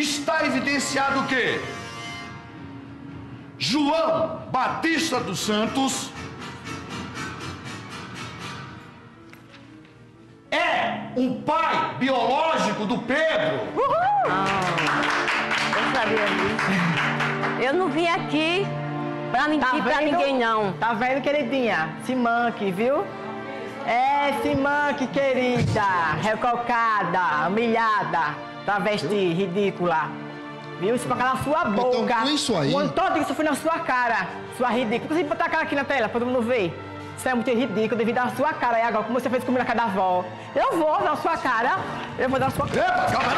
está evidenciado que João Batista dos Santos é o pai biológico do Pedro. Eu sabia disso. Eu não vim aqui pra mentir pra ninguém, não. Tá vendo, queridinha? Simanque, viu? É, Simanque, querida, recalcada, humilhada, travesti, ridícula. Viu? Isso pra calar sua boca. Então, isso aí- O todo isso foi na sua cara, sua ridícula. Inclusive, botar a cara aqui na tela pra todo mundo ver. Isso é muito ridículo devido à sua cara. E agora, como você fez comigo na cara da avó? Eu vou dar sua cara. Eu vou dar sua cara. Epa, calma,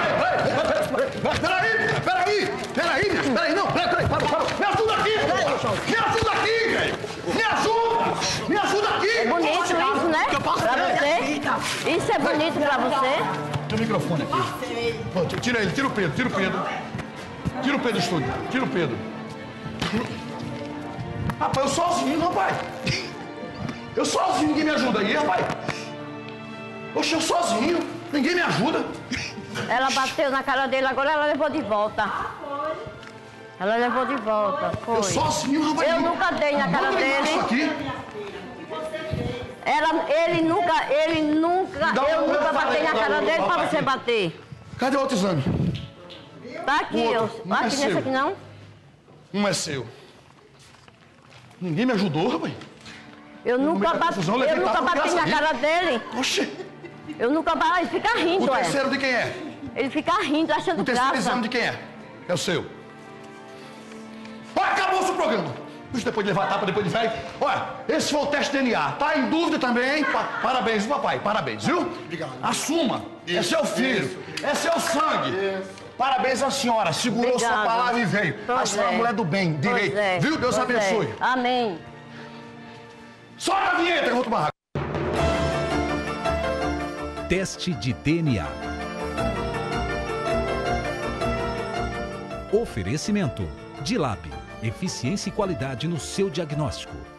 peraí, peraí, peraí, peraí, peraí, não, peraí, peraí, para, para, me ajuda aqui, me ajuda aqui, velho, me ajuda, me ajuda aqui. É bonito isso, né? Pra você? Isso é bonito pra você? Tira o microfone aqui. Pô, tira ele, tira o Pedro, tira o Pedro. Tira o Pedro do estúdio, tira o Pedro. Rapaz, eu sozinho, rapaz. Eu sozinho, ninguém me ajuda aí, rapaz. Oxe, eu sozinho, ninguém me ajuda. Ela bateu na cara dele, agora ela levou de volta. Ela levou de volta, foi. Eu sozinho, rapaz. Eu nunca dei na cara dele. Isso aqui. Ela, ele nunca, ele nunca, Dá eu um- nunca bati na cara dele pra papai. você bater. Cadê o outro exame? Tá aqui, O eu. outro, não é Aqui nesse seu. aqui não? Um é seu. Ninguém me ajudou, rapaz. Eu nunca bati, eu nunca bati na cara dele. Oxe, Eu nunca bati, ele fica o rindo, é. terceiro de quem é? Ele fica rindo, achando O terceiro graça. exame de quem é? É o seu. Acabou o seu programa. Puxa, depois de levar tapa, depois de velho. Olha, esse foi o teste DNA. Tá em dúvida também? Pa- parabéns, viu, papai? Parabéns, viu? Obrigado. Assuma. É seu filho. É seu sangue. Parabéns à senhora. Segurou sua Obrigada. palavra e veio. a Pois senhora é é. uma mulher do bem, direito. é, Viu? Deus pois é. abençoe. Amém. Solta a vinheta que eu vou tomar Teste de DNA. Oferecimento: Dilab. Eficiência e qualidade no seu diagnóstico.